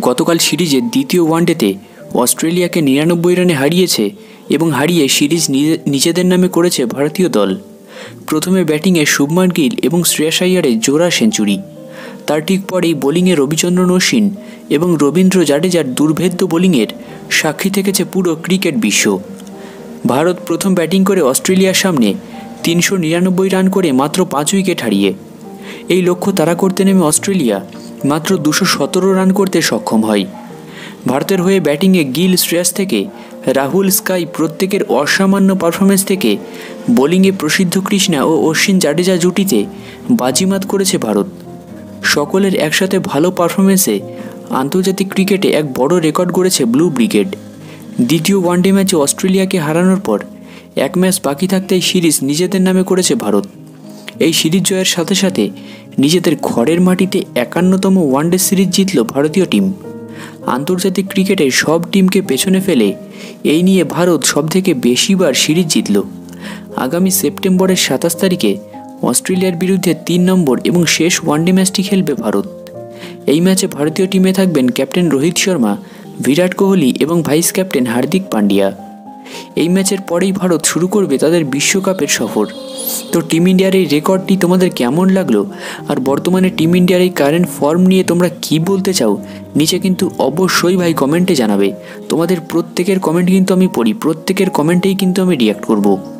গতকাল সিরিজের দ্বিতীয় ওয়ানডেতে অস্ট্রেলিয়াকে নিরানব্বই রানে হারিয়েছে এবং হারিয়ে সিরিজ নিজে- নিজেদের নামে করেছে ভারতীয় দল। প্রথমে ব্যাটিংয়ে শুভমান গিল এবং শ্রেয়াস আইয়ারের জোড়া সেঞ্চুরি। তার ঠিক পরেই বোলিংয়ে রবিচন্দ্রন অশ্বিন এবং রবীন্দ্র জাডেজার দুর্ভেদ্য বোলিংয়ের সাক্ষী থেকেছে পুরো ক্রিকেট বিশ্ব। ভারত প্রথম ব্যাটিং করে অস্ট্রেলিয়ার সামনে তিনশো নিরানব্বই রান করে মাত্র পাঁচ উইকেট হারিয়ে। এই লক্ষ্য তারা করতে নেমে অস্ট্রেলিয়া মাত্র দুশো সতেরো রান করতে সক্ষম হয়। ভারতের হয়ে ব্যাটিংয়ে গিল শ্রেয়াস থেকে, রাহুল স্কাই প্রত্যেকের অসামান্য পারফরমেন্স থেকে, বোলিংয়ে প্রসিদ্ধ কৃষ্ণা ও অশ্বিন জাডেজা জুটিতে বাজিমাত করেছে ভারত। সকলের একসাথে ভালো পারফরমেন্সে আন্তর্জাতিক ক্রিকেটে এক বড় রেকর্ড গড়েছে ব্লু ব্রিগেড। দ্বিতীয় ওয়ানডে ম্যাচে অস্ট্রেলিয়াকে হারানোর পর এক ম্যাচ বাকি থাকতেই সিরিজ নিজেদের নামে করেছে ভারত। এই সিরিজ জয়ের সাথে সাথে নিজেদের ঘরের মাটিতে একান্নতম ওয়ানডে সিরিজ জিতল ভারতীয় টিম। আন্তর্জাতিক ক্রিকেটের সব টিমকে পেছনে ফেলে এই নিয়ে ভারত সবথেকে বেশিবার সিরিজ জিতল। আগামী সেপ্টেম্বরের সাতাশ তারিখে অস্ট্রেলিয়ার বিরুদ্ধে তিন নম্বর এবং শেষ ওয়ানডে ম্যাচটি খেলবে ভারত। এই ম্যাচে ভারতীয় টিমে থাকবেন ক্যাপ্টেন রোহিত শর্মা, বিরাট কোহলি এবং ভাইস ক্যাপ্টেন হার্দিক পান্ডিয়া। এই ম্যাচের পরেই ভারত শুরু করবে তাদের বিশ্বকাপের সফর। তো টিম ইন্ডিয়ার এই রেকর্ডটি তোমাদের কেমন লাগল? আর বর্তমানে টিম ইন্ডিয়ার এই কারেন্ট ফর্ম নিয়ে তোমরা কি বলতে চাও? নিচে কিন্তু অবশ্যই ভাই কমেন্টে জানাবে। তোমাদের প্রত্যেকের কমেন্ট কিন্তু আমি পড়ি, প্রত্যেকের কমেন্টেই কিন্তু আমি রিয়াক্ট করব।